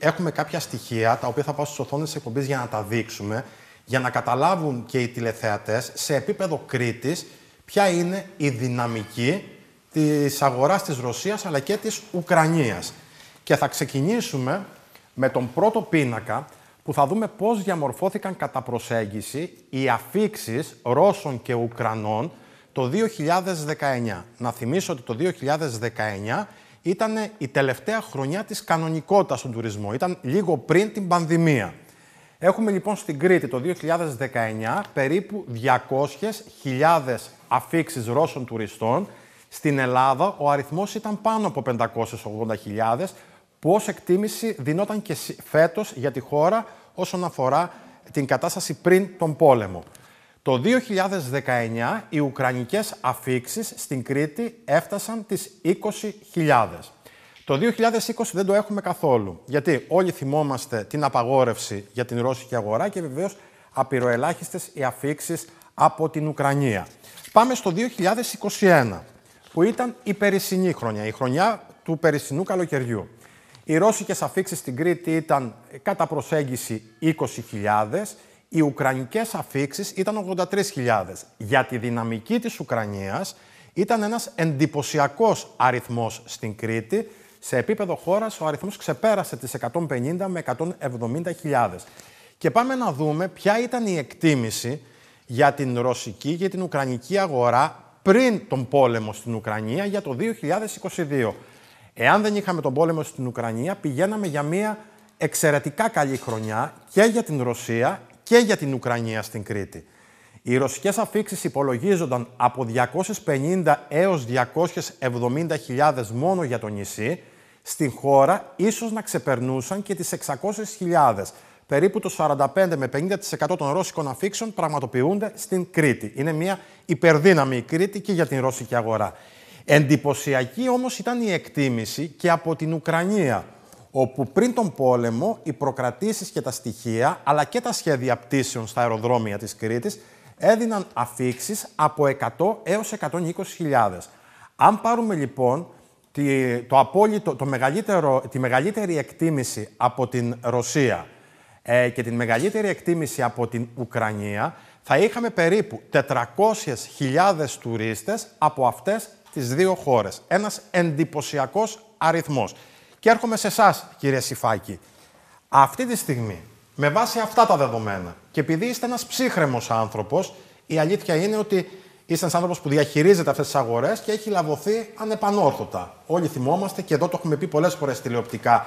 έχουμε κάποια στοιχεία τα οποία θα πάω στις οθόνες της εκπομπής για να τα δείξουμε, για να καταλάβουν και οι τηλεθεατές σε επίπεδο Κρήτης ποια είναι η δυναμική της αγοράς της Ρωσίας αλλά και της Ουκρανίας. Και θα ξεκινήσουμε με τον πρώτο πίνακα που θα δούμε πώς διαμορφώθηκαν κατά προσέγγιση οι αφήξεις Ρώσων και Ουκρανών το 2019. Να θυμίσω ότι το 2019 ήταν η τελευταία χρονιά της κανονικότητας στον τουρισμό. Ήταν λίγο πριν την πανδημία. Έχουμε λοιπόν στην Κρήτη το 2019 περίπου 200.000 αφήξεις Ρώσων τουριστών. Στην Ελλάδα ο αριθμός ήταν πάνω από 580.000 που ως εκτίμηση δινόταν και φέτος για τη χώρα όσον αφορά την κατάσταση πριν τον πόλεμο. Το 2019 οι ουκρανικές αφήξεις στην Κρήτη έφτασαν τις 20.000. Το 2020 δεν το έχουμε καθόλου, γιατί όλοι θυμόμαστε την απαγόρευση για την ρώσικη αγορά και βεβαίως απειροελάχιστες οι αφήξεις από την Ουκρανία. Πάμε στο 2021, που ήταν η περσινή χρονιά, η χρονιά του περσινού καλοκαιριού. Οι ρώσικες αφήξεις στην Κρήτη ήταν κατά προσέγγιση 20.000, οι ουκρανικές αφήξεις ήταν 83.000. Για τη δυναμική της Ουκρανίας ήταν ένας εντυπωσιακός αριθμός στην Κρήτη. Σε επίπεδο χώρας ο αριθμός ξεπέρασε τις 150 με 170.000. Και πάμε να δούμε ποια ήταν η εκτίμηση για την ρωσική και την ουκρανική αγορά πριν τον πόλεμο στην Ουκρανία για το 2022. Εάν δεν είχαμε τον πόλεμο στην Ουκρανία, πηγαίναμε για μια εξαιρετικά καλή χρονιά και για την Ρωσία και για την Ουκρανία στην Κρήτη. Οι ρωσικές αφήξεις υπολογίζονταν από 250 έως 270.000 μόνο για το νησί, στην χώρα ίσως να ξεπερνούσαν και τις 600.000. Περίπου το 45 με 50% των ρώσικων αφήξεων πραγματοποιούνται στην Κρήτη. Είναι μια υπερδύναμη η Κρήτη και για την ρώσικη αγορά. Εντυπωσιακή όμως ήταν η εκτίμηση και από την Ουκρανία, όπου πριν τον πόλεμο οι προκρατήσεις και τα στοιχεία, αλλά και τα σχέδια πτήσεων στα αεροδρόμια της Κρήτης, έδιναν αφήξεις από 100 έως 120.000. Αν πάρουμε λοιπόν το απόλυτο, το μεγαλύτερο, τη μεγαλύτερη εκτίμηση από την Ρωσία ε, και την μεγαλύτερη εκτίμηση από την Ουκρανία, θα είχαμε περίπου 400.000 τουρίστες από αυτές τις δύο χώρες. Ένας εντυπωσιακός αριθμός. Και έρχομαι σε εσάς, κύριε Σιφάκη. Αυτή τη στιγμή, με βάση αυτά τα δεδομένα, και επειδή είστε ένας ψύχρεμος άνθρωπος, η αλήθεια είναι ότι είστε ένας άνθρωπος που διαχειρίζεται αυτές τις αγορές και έχει λαβωθεί ανεπανόρθωτα. Όλοι θυμόμαστε, και εδώ το έχουμε πει πολλές φορές τηλεοπτικά,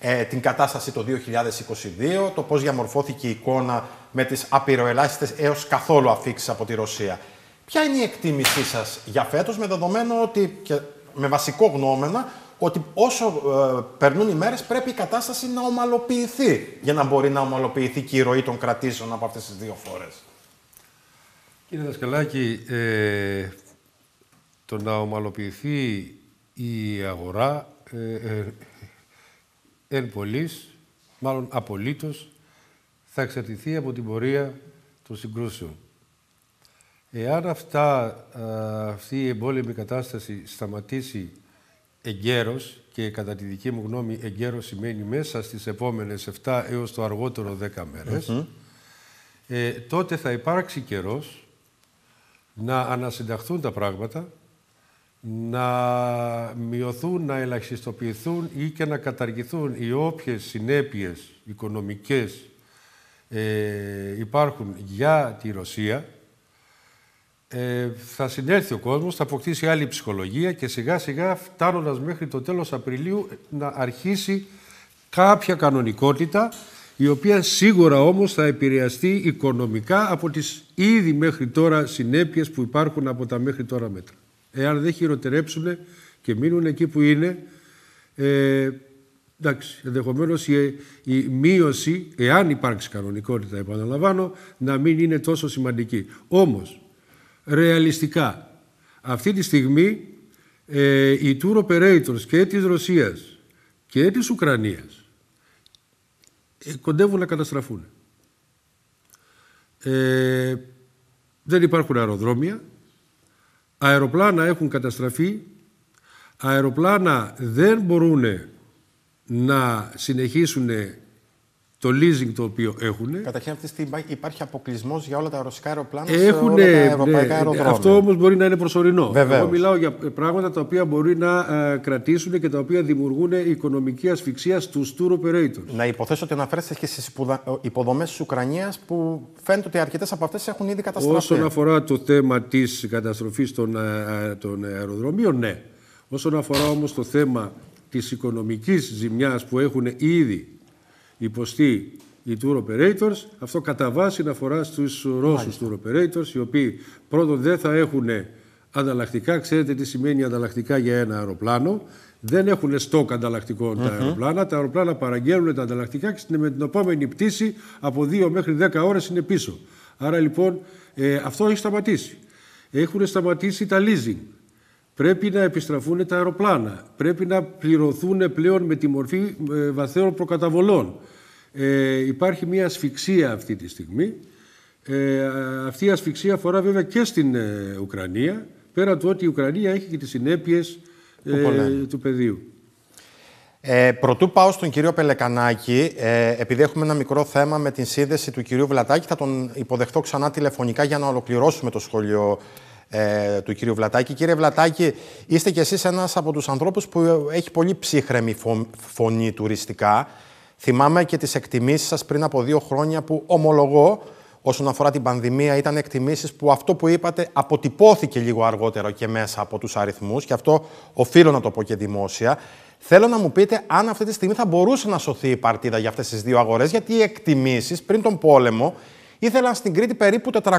ε, την κατάσταση το 2022, το πώς διαμορφώθηκε η εικόνα με τις απειροελάχιστες έως καθόλου αφήξεις από τη Ρωσία. Ποια είναι η εκτίμησή σας για φέτος, με δεδομένο ότι, και με βασικό γνώμενα, ότι όσο ε, περνούν οι μέρες πρέπει η κατάσταση να ομαλοποιηθεί για να μπορεί να ομαλοποιηθεί και η ροή των κρατήσεων από αυτές τις δύο φορές. Κύριε Δασκαλάκη, ε, το να ομαλοποιηθεί η αγορά ε, ε, εν πολλής, μάλλον απολύτως, θα εξαρτηθεί από την πορεία των συγκρούσεων. Εάν αυτά, αυτή η εμπόλεμη κατάσταση σταματήσει εγκαίρος και κατά τη δική μου γνώμη εγκαίρος σημαίνει μέσα στις επόμενες 7 έως το αργότερο 10 μέρες, ε, τότε θα υπάρξει καιρός να ανασυνταχθούν τα πράγματα, να μειωθούν, να ελαχιστοποιηθούν ή και να καταργηθούν οι όποιες συνέπειες οικονομικές ε, υπάρχουν για τη Ρωσία, ε, θα συνέλθει ο κόσμος, θα αποκτήσει άλλη ψυχολογία και σιγά σιγά φτάνοντας μέχρι το τέλος Απριλίου να αρχίσει κάποια κανονικότητα η οποία σίγουρα όμως θα επηρεαστεί οικονομικά από τις ήδη μέχρι τώρα συνέπειες που υπάρχουν από τα μέχρι τώρα μέτρα. Εάν δεν χειροτερέψουν και μείνουν εκεί που είναι, ε, εντάξει, ενδεχομένως η, η μείωση, εάν υπάρξει κανονικότητα, επαναλαμβάνω, να μην είναι τόσο σημαντική. Όμως, ρεαλιστικά. Αυτή τη στιγμή ε, οι tour operators και της Ρωσίας και της Ουκρανίας ε, κοντεύουν να καταστραφούν. Ε, δεν υπάρχουν αεροδρόμια, αεροπλάνα έχουν καταστραφεί, αεροπλάνα δεν μπορούν να συνεχίσουν το leasing το οποίο έχουν. Καταρχήν αυτή τη στιγμή υπάρχει αποκλεισμός για όλα τα ρωσικά αεροπλάνα έχουν, σε όλα τα ευρωπαϊκά ναι, αεροδρόμια. Αυτό όμως μπορεί να είναι προσωρινό. Βεβαίως. Εγώ μιλάω για πράγματα τα οποία μπορεί να α, κρατήσουν και τα οποία δημιουργούν οικονομική ασφυξία στους tour operators. Να υποθέσω ότι αναφέρεστε και στις υποδομές της Ουκρανίας που φαίνεται ότι αρκετές από αυτές έχουν ήδη καταστραφεί. Όσον αφορά το θέμα της καταστροφής των, των αεροδρομίων, ναι. Όσον αφορά όμως το θέμα της οικονομικής ζημιάς που έχουν ήδη υποστεί οι tour operators. Αυτό κατά βάση αφορά στους Ρώσους tour operators, οι οποίοι πρώτον δεν θα έχουν ανταλλακτικά. Ξέρετε τι σημαίνει ανταλλακτικά για ένα αεροπλάνο. Δεν έχουν στόκ ανταλλακτικών τα αεροπλάνα. Τα αεροπλάνα παραγγέλνουν τα ανταλλακτικά και με την επόμενη πτήση από 2 μέχρι 10 ώρες είναι πίσω. Άρα λοιπόν ε, αυτό έχει σταματήσει. Έχουν σταματήσει τα leasing. Πρέπει να επιστραφούν τα αεροπλάνα. Πρέπει να πληρωθούν πλέον με τη μορφή ε, βαθέων προκαταβολών. Ε, υπάρχει μια ασφυξία αυτή τη στιγμή. Ε, αυτή η ασφυξία αφορά βέβαια και στην ε, Ουκρανία, πέρα του ότι η Ουκρανία έχει και τις συνέπειες ε, του πεδίου. Ε, πρωτού πάω στον κύριο Πελεκανάκη, ε, επειδή έχουμε ένα μικρό θέμα με την σύνδεση του κυρίου Βλατάκη, θα τον υποδεχτώ ξανά τηλεφωνικά για να ολοκληρώσουμε το σχόλιο ε, του κύριου Βλατάκη. Κύριε Βλατάκη, είστε κι εσείς ένας από τους ανθρώπους που έχει πολύ ψύχρεμη φωνή τουριστικά. Θυμάμαι και τις εκτιμήσεις σας πριν από δύο χρόνια που ομολογώ όσον αφορά την πανδημία ήταν εκτιμήσεις που αυτό που είπατε αποτυπώθηκε λίγο αργότερα και μέσα από τους αριθμούς και αυτό οφείλω να το πω και δημόσια. Θέλω να μου πείτε αν αυτή τη στιγμή θα μπορούσε να σωθεί η παρτίδα για αυτές τις δύο αγορές γιατί οι εκτιμήσεις πριν τον πόλεμο ήθελαν στην Κρήτη περίπου 400.000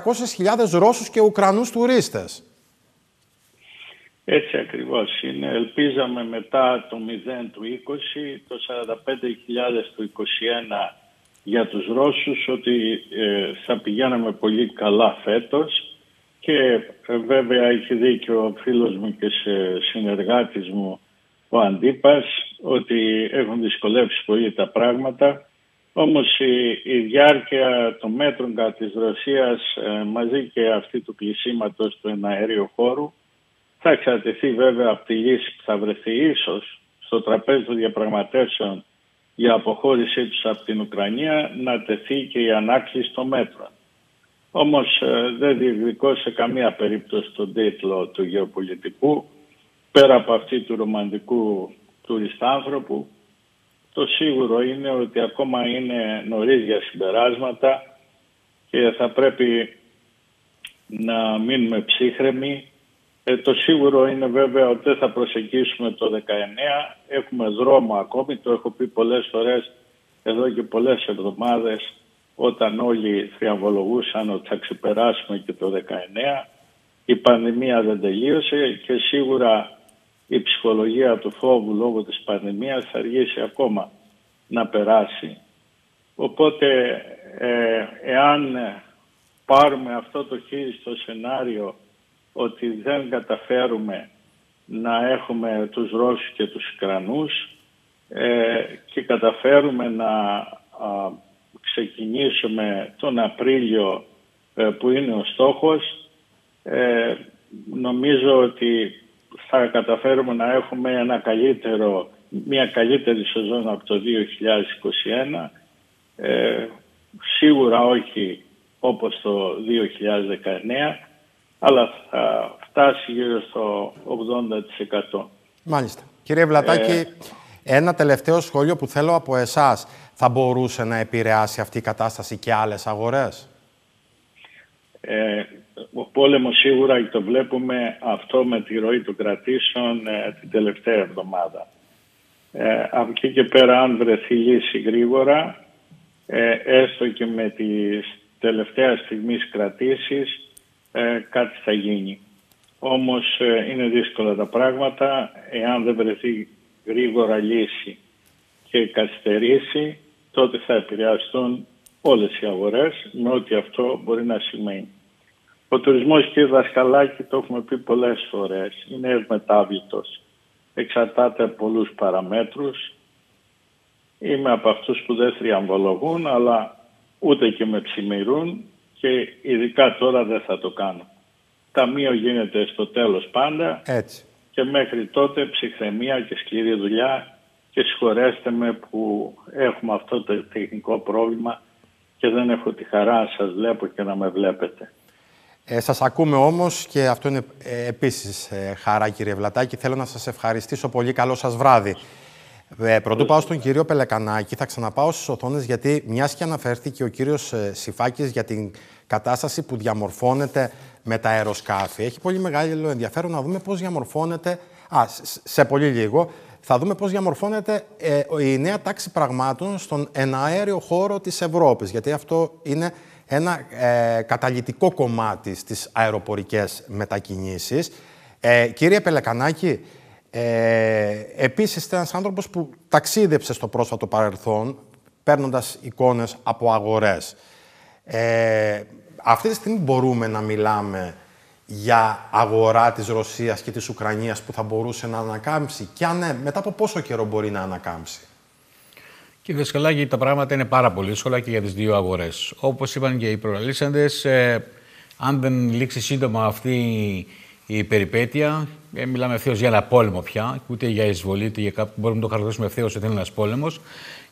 Ρώσους και Ουκρανούς τουρίστες. Έτσι ακριβώς είναι. Ελπίζαμε μετά το 0 του 20, το 45.000 του 21 για τους Ρώσους ότι ε, θα πηγαίναμε πολύ καλά φέτος και ε, βέβαια έχει δίκιο ο φίλος μου και σε συνεργάτης μου ο Αντίπας ότι έχουν δυσκολεύσει πολύ τα πράγματα όμως η, διάρκεια των μέτρων κατά της Ρωσίας ε, μαζί και αυτή του κλεισίματος του εναέριου χώρου θα εξαρτηθεί βέβαια από τη λύση που θα βρεθεί ίσως στο τραπέζι των διαπραγματεύσεων για αποχώρησή τους από την Ουκρανία να τεθεί και η ανάκτηση των μέτρων. Όμως ε, δεν διεκδικώ σε καμία περίπτωση τον τίτλο του γεωπολιτικού πέρα από αυτή του ρομαντικού τουριστάνθρωπου το σίγουρο είναι ότι ακόμα είναι νωρίς για συμπεράσματα και θα πρέπει να μείνουμε ψύχρεμοι ε, το σίγουρο είναι βέβαια ότι δεν θα προσεγγίσουμε το 19. Έχουμε δρόμο ακόμη, το έχω πει πολλές φορές εδώ και πολλές εβδομάδες όταν όλοι θριαμβολογούσαν ότι θα ξεπεράσουμε και το 19. Η πανδημία δεν τελείωσε και σίγουρα η ψυχολογία του φόβου λόγω της πανδημίας θα αργήσει ακόμα να περάσει. Οπότε ε, εάν πάρουμε αυτό το χείριστο σενάριο ότι δεν καταφέρουμε να έχουμε τους Ρώσους και τους Ουκρανούς ε, και καταφέρουμε να ξεκινήσουμε τον Απρίλιο ε, που είναι ο στόχος ε, νομίζω ότι θα καταφέρουμε να έχουμε ένα καλύτερο, μια καλύτερη σεζόν από το 2021 σίγουρα όχι όπως το 2019 αλλά θα φτάσει γύρω στο 80%. Μάλιστα. Κύριε Βλατάκη, ε, ένα τελευταίο σχόλιο που θέλω από εσάς. Θα μπορούσε να επηρεάσει αυτή η κατάσταση και άλλες αγορές; Ε, ο πόλεμος σίγουρα το βλέπουμε αυτό με τη ροή των κρατήσεων ε, την τελευταία εβδομάδα. Ε, από εκεί και πέρα αν βρεθεί λύση γρήγορα, ε, έστω και με τις τελευταία στιγμής κρατήσεις, ε, κάτι θα γίνει. Όμως ε, είναι δύσκολα τα πράγματα. Εάν δεν βρεθεί γρήγορα λύση και καθυστερήσει, τότε θα επηρεαστούν όλες οι αγορές με ό,τι αυτό μπορεί να σημαίνει. Ο τουρισμός, κύριε Δασκαλάκη, το έχουμε πει πολλές φορές, είναι ευμετάβλητος. Εξαρτάται από πολλούς παραμέτρους. Είμαι από αυτούς που δεν θριαμβολογούν, αλλά ούτε και με ψημιρούν και ειδικά τώρα δεν θα το κάνω. Ταμείο γίνεται στο τέλος πάντα Έτσι. και μέχρι τότε ψυχραιμία και σκληρή δουλειά και συγχωρέστε με που έχουμε αυτό το τεχνικό πρόβλημα και δεν έχω τη χαρά να σας βλέπω και να με βλέπετε. Ε, σας ακούμε όμως και αυτό είναι ε, επίσης ε, χαρά κύριε Βλατάκη. Θέλω να σας ευχαριστήσω πολύ. Καλό σας βράδυ. Ε, πρωτού πάω στον κύριο Πελεκανάκη, θα ξαναπάω στις οθόνες γιατί μιας και αναφέρθηκε ο κύριος ε, Σιφάκης για την κατάσταση που διαμορφώνεται με τα αεροσκάφη. Έχει πολύ μεγάλο ενδιαφέρον να δούμε πώς διαμορφώνεται, α, σε πολύ λίγο, θα δούμε πώς διαμορφώνεται ε, η νέα τάξη πραγμάτων στον εναέριο χώρο της Ευρώπης, γιατί αυτό είναι ένα ε, καταλητικό κομμάτι στις αεροπορικές μετακινήσεις. Ε, κύριε Πελεκανάκη, ε, επίσης είστε ένας άνθρωπος που ταξίδεψε στο πρόσφατο παρελθόν, παίρνοντας εικόνες από αγορές. Ε, αυτή τη στιγμή μπορούμε να μιλάμε για αγορά της Ρωσίας και της Ουκρανίας που θα μπορούσε να ανακάμψει; Και αν ναι, μετά από πόσο καιρό μπορεί να ανακάμψει; Κύριε Δεσκαλάκη, τα πράγματα είναι πάρα πολύ δύσκολα και για τις δύο αγορές. Όπως είπαν και οι προλαλήσαντες, ε, αν δεν λήξει σύντομα αυτή η περιπέτεια, ε, μιλάμε ευθέως για ένα πόλεμο πια, ούτε για εισβολή, ούτε για κάποιο μπορούμε να το χαρακτηρίσουμε ευθέως ότι είναι ένας πόλεμος.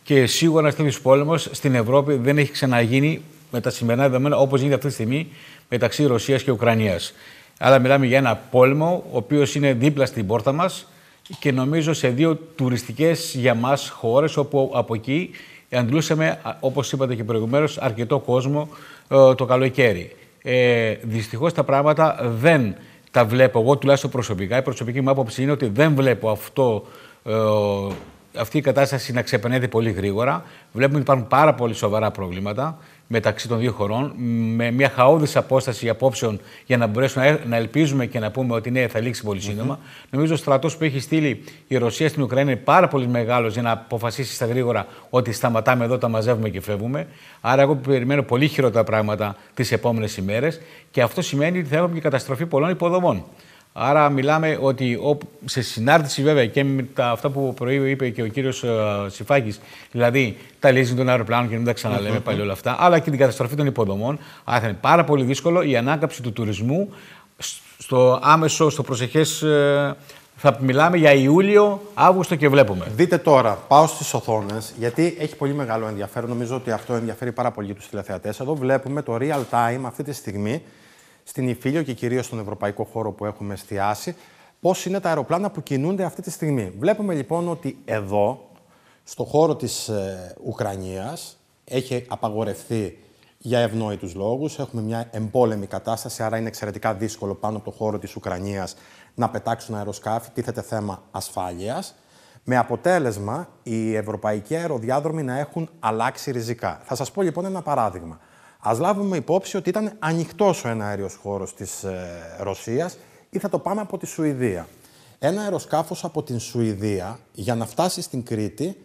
Και σίγουρα ένας τέτοιος πόλεμος στην Ευρώπη δεν έχει ξαναγίνει με τα σημερινά δεδομένα όπως γίνεται αυτή τη στιγμή μεταξύ Ρωσίας και Ουκρανίας. Άρα, μιλάμε για ένα πόλεμο, ο οποίος είναι δίπλα στην πόρτα μας και νομίζω σε δύο τουριστικές για μας χώρες, όπου από εκεί αντλούσαμε, όπως είπατε και προηγουμένως, αρκετό κόσμο ε, το καλοκαίρι. Ε, Δυστυχώς τα πράγματα δεν τα βλέπω εγώ τουλάχιστον προσωπικά. Η προσωπική μου άποψη είναι ότι δεν βλέπω αυτό ε, αυτή η κατάσταση να ξεπερνέται πολύ γρήγορα. Βλέπουμε ότι υπάρχουν πάρα πολύ σοβαρά προβλήματα μεταξύ των δύο χωρών, με μια χαόδης απόσταση απόψεων για να μπορέσουμε να ελπίζουμε και να πούμε ότι ναι, θα λήξει πολύ σύντομα. Mm-hmm. Νομίζω ο στρατός που έχει στείλει η Ρωσία στην Ουκρανία είναι πάρα πολύ μεγάλος για να αποφασίσει στα γρήγορα ότι σταματάμε εδώ, τα μαζεύουμε και φεύγουμε. Άρα, εγώ περιμένω πολύ χειρότερα πράγματα τις επόμενες ημέρες και αυτό σημαίνει ότι θα έχουμε και καταστροφή πολλών υποδομών. Άρα μιλάμε ότι σε συνάρτηση βέβαια και με τα, αυτά που προείπε είπε και ο κύριος uh, Σιφάκης, δηλαδή τα leasing των αεροπλάνων και μην τα ξαναλέμε mm-hmm. πάλι όλα αυτά, αλλά και την καταστροφή των υποδομών. Άρα θα είναι πάρα πολύ δύσκολο η ανάκαψη του τουρισμού στο άμεσο, στο προσεχές ε, θα μιλάμε για Ιούλιο, Αύγουστο και βλέπουμε. Δείτε τώρα, πάω στις οθόνες, γιατί έχει πολύ μεγάλο ενδιαφέρον. Νομίζω ότι αυτό ενδιαφέρει πάρα πολύ τους τηλεθεατές. Εδώ βλέπουμε το real time αυτή τη στιγμή στην Ιφίλιο και κυρίως στον ευρωπαϊκό χώρο που έχουμε εστιάσει, πώς είναι τα αεροπλάνα που κινούνται αυτή τη στιγμή. Βλέπουμε λοιπόν ότι εδώ, στο χώρο της ε, Ουκρανίας, έχει απαγορευτεί για ευνόητους λόγους. Έχουμε μια εμπόλεμη κατάσταση, άρα είναι εξαιρετικά δύσκολο πάνω από το χώρο της Ουκρανίας να πετάξουν αεροσκάφη. Τίθεται θέμα ασφάλειας. Με αποτέλεσμα οι ευρωπαϊκοί αεροδιάδρομοι να έχουν αλλάξει ριζικά. Θα σας πω λοιπόν ένα παράδειγμα. Ας λάβουμε υπόψη ότι ήταν ανοιχτός ο εναέριος χώρος της ε, Ρωσίας ή θα το πάμε από τη Σουηδία. Ένα αεροσκάφος από την Σουηδία για να φτάσει στην Κρήτη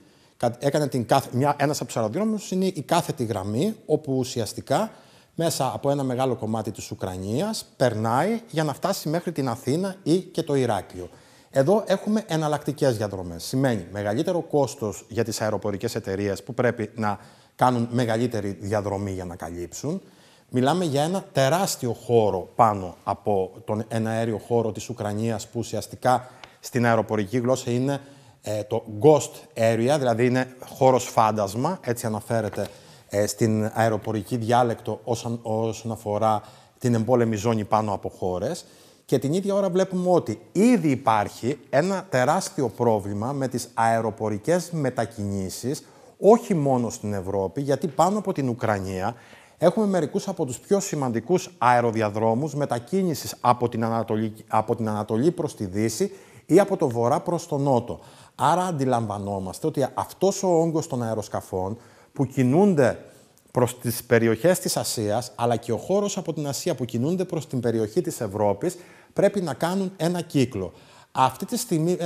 έκανε την κάθε, μια, ένας από τους αεροδρόμους είναι η κάθετη γραμμή όπου ουσιαστικά μέσα από ένα μεγάλο κομμάτι της Ουκρανίας περνάει για να φτάσει μέχρι την Αθήνα ή και το Ηράκλειο. Εδώ έχουμε εναλλακτικές διαδρομές. Σημαίνει μεγαλύτερο κόστος για τις αεροπορικές εταιρείες που πρέπει να κάνουν μεγαλύτερη διαδρομή για να καλύψουν. Μιλάμε για ένα τεράστιο χώρο πάνω από τον εναέριο χώρο της Ουκρανίας που ουσιαστικά στην αεροπορική γλώσσα είναι ε, το ghost area, δηλαδή είναι χώρος φάντασμα, έτσι αναφέρεται ε, στην αεροπορική διάλεκτο όσον, όσον αφορά την εμπόλεμη ζώνη πάνω από χώρες. Και την ίδια ώρα βλέπουμε ότι ήδη υπάρχει ένα τεράστιο πρόβλημα με τις αεροπορικές μετακινήσεις όχι μόνο στην Ευρώπη, γιατί πάνω από την Ουκρανία έχουμε μερικούς από τους πιο σημαντικούς αεροδιαδρόμους μετακίνησης από την Ανατολή, από την Ανατολή προς τη Δύση ή από το Βορρά προς το Νότο. Άρα αντιλαμβανόμαστε ότι αυτός ο όγκος των αεροσκαφών που κινούνται προς τις περιοχές της Ασίας, αλλά και ο χώρος από την Ασία που κινούνται προς την περιοχή της Ευρώπης, πρέπει να κάνουν ένα κύκλο. Αυτή τη στιγμή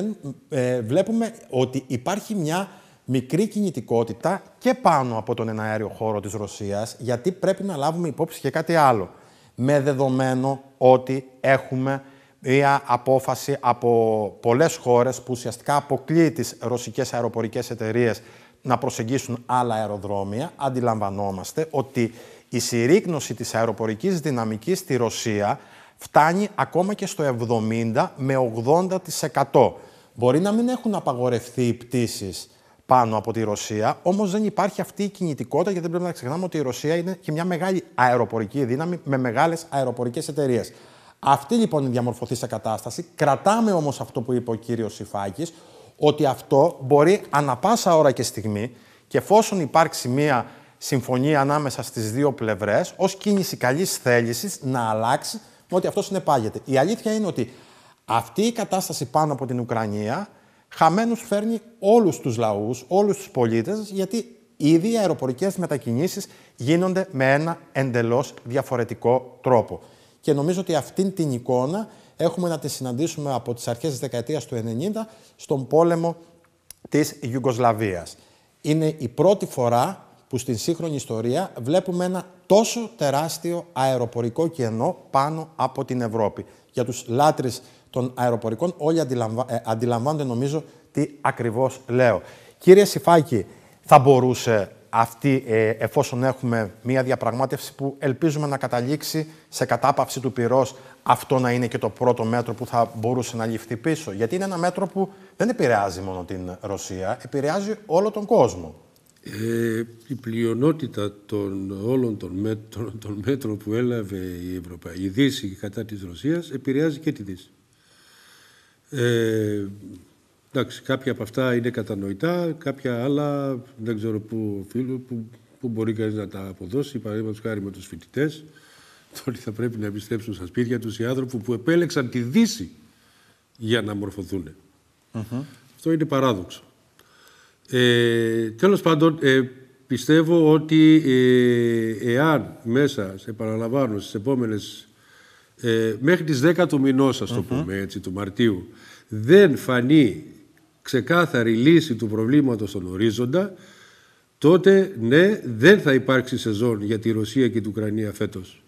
ε, βλέπουμε ότι υπάρχει μια μικρή κινητικότητα και πάνω από τον εναέριο χώρο της Ρωσίας, γιατί πρέπει να λάβουμε υπόψη και κάτι άλλο. Με δεδομένο ότι έχουμε μια απόφαση από πολλές χώρες που ουσιαστικά αποκλείει τις ρωσικές αεροπορικές εταιρείες να προσεγγίσουν άλλα αεροδρόμια, αντιλαμβανόμαστε ότι η συρρήκνωση της αεροπορικής δυναμικής στη Ρωσία φτάνει ακόμα και στο 70 με 80%. Μπορεί να μην έχουν απαγορευτεί οι πτήσεις πάνω από τη Ρωσία, όμως δεν υπάρχει αυτή η κινητικότητα γιατί δεν πρέπει να ξεχνάμε ότι η Ρωσία είναι και μια μεγάλη αεροπορική δύναμη με μεγάλες αεροπορικές εταιρείες. Αυτή λοιπόν είναι διαμορφωθεί σε κατάσταση. Κρατάμε όμως αυτό που είπε ο κύριος Σιφάκης, ότι αυτό μπορεί ανα πάσα ώρα και στιγμή και εφόσον υπάρξει μια συμφωνία ανάμεσα στις δύο πλευρές, ως κίνηση καλής θέλησης να αλλάξει με ότι αυτό συνεπάγεται. Η αλήθεια είναι ότι αυτή η κατάσταση πάνω από την Ουκρανία χαμένους φέρνει όλους τους λαούς, όλους τους πολίτες, γιατί ήδη οι αεροπορικές μετακινήσεις γίνονται με ένα εντελώς διαφορετικό τρόπο. Και νομίζω ότι αυτήν την εικόνα έχουμε να τη συναντήσουμε από τις αρχές της δεκαετίας του 90 στον πόλεμο της Ιουγκοσλαβίας. Είναι η πρώτη φορά που στην σύγχρονη ιστορία βλέπουμε ένα τόσο τεράστιο αεροπορικό κενό πάνω από την Ευρώπη. Για τους λάτρεις των αεροπορικών όλοι ε, αντιλαμβάνονται νομίζω τι ακριβώς λέω. Κύριε Σιφάκη, θα μπορούσε αυτή, ε, εφόσον έχουμε μία διαπραγμάτευση που ελπίζουμε να καταλήξει σε κατάπαυση του πυρός, αυτό να είναι και το πρώτο μέτρο που θα μπορούσε να ληφθεί πίσω. Γιατί είναι ένα μέτρο που δεν επηρεάζει μόνο την Ρωσία, επηρεάζει όλο τον κόσμο. Ε, η πλειονότητα των όλων των μέτρων, των μέτρων που έλαβε η, Ευρωπαϊκή η Δύση κατά της Ρωσίας επηρεάζει και τη Δύση. Ε, εντάξει, κάποια από αυτά είναι κατανοητά, κάποια άλλα δεν ξέρω πού, που, που μπορεί κανείς να τα αποδώσει. Παραδείγματος χάρη με τους φοιτητές, ότι θα πρέπει να επιστρέψουν στα σπίτια τους οι άνθρωποι που επέλεξαν τη Δύση για να μορφωθούν. Αυτό είναι παράδοξο. Ε, τέλος πάντων, ε, πιστεύω ότι ε, εάν μέσα, σε παραλαμβάνω, στις επόμενες, ε, μέχρι τις 10 του μηνός, ας το πούμε έτσι, του Μαρτίου, δεν φανεί ξεκάθαρη λύση του προβλήματος στον ορίζοντα, τότε ναι, δεν θα υπάρξει σεζόν για τη Ρωσία και την Ουκρανία φέτος.